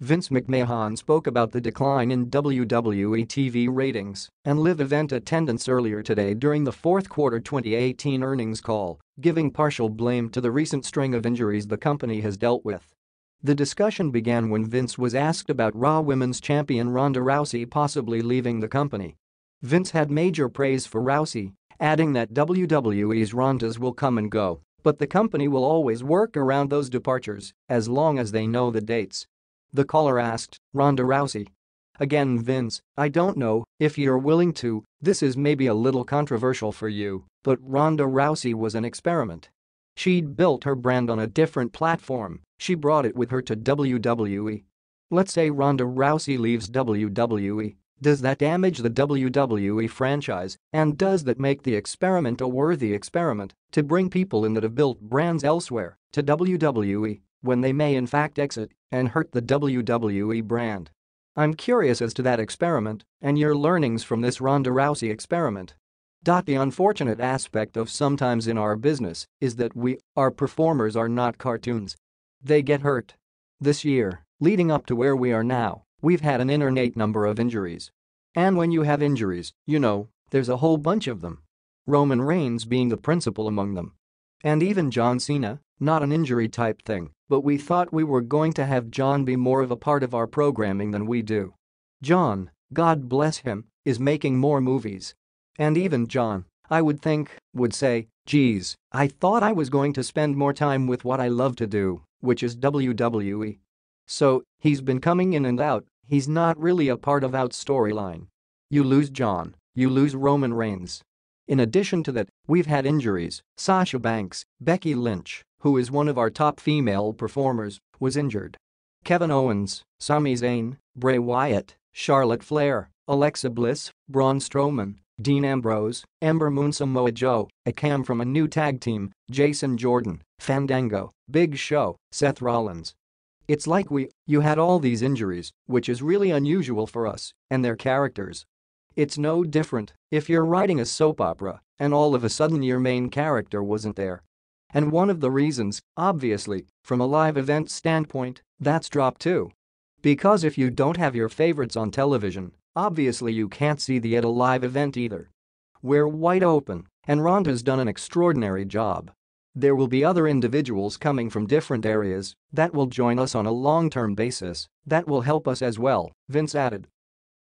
Vince McMahon spoke about the decline in WWE TV ratings and live event attendance earlier today during the fourth quarter 2018 earnings call, giving partial blame to the recent string of injuries the company has dealt with. The discussion began when Vince was asked about Raw Women's Champion Ronda Rousey possibly leaving the company. Vince had major praise for Rousey, adding that WWE's Rondas will come and go, but the company will always work around those departures as long as they know the dates. The caller asked, Ronda Rousey. Again Vince, I don't know if you're willing to, this is maybe a little controversial for you, but Ronda Rousey was an experiment. She'd built her brand on a different platform, she brought it with her to WWE. Let's say Ronda Rousey leaves WWE, does that damage the WWE franchise and does that make the experiment a worthy experiment to bring people in that have built brands elsewhere to WWE? When they may in fact exit and hurt the WWE brand. I'm curious as to that experiment and your learnings from this Ronda Rousey experiment. The unfortunate aspect of sometimes in our business is that we, our performers are not cartoons. They get hurt. This year, leading up to where we are now, we've had an inordinate number of injuries. And when you have injuries, you know, there's a whole bunch of them. Roman Reigns being the principal among them. And even John Cena, not an injury type thing, but we thought we were going to have John be more of a part of our programming than we do. John, God bless him, is making more movies. And even John, I would think, would say, geez, I thought I was going to spend more time with what I love to do, which is WWE. So, he's been coming in and out, he's not really a part of out storyline. You lose John, you lose Roman Reigns. In addition to that, we've had injuries, Sasha Banks, Becky Lynch, who is one of our top female performers, was injured. Kevin Owens, Sami Zayn, Bray Wyatt, Charlotte Flair, Alexa Bliss, Braun Strowman, Dean Ambrose, Ember Moon Samoa Joe, Akam from a new tag team, Jason Jordan, Fandango, Big Show, Seth Rollins. It's like we, you had all these injuries, which is really unusual for us, and their characters. It's no different if you're writing a soap opera and all of a sudden your main character wasn't there and one of the reasons, obviously, from a live event standpoint, that's drop too. Because if you don't have your favorites on television, obviously you can't see the at a live event either. We're wide open, and Ronda's done an extraordinary job. There will be other individuals coming from different areas that will join us on a long-term basis that will help us as well, Vince added.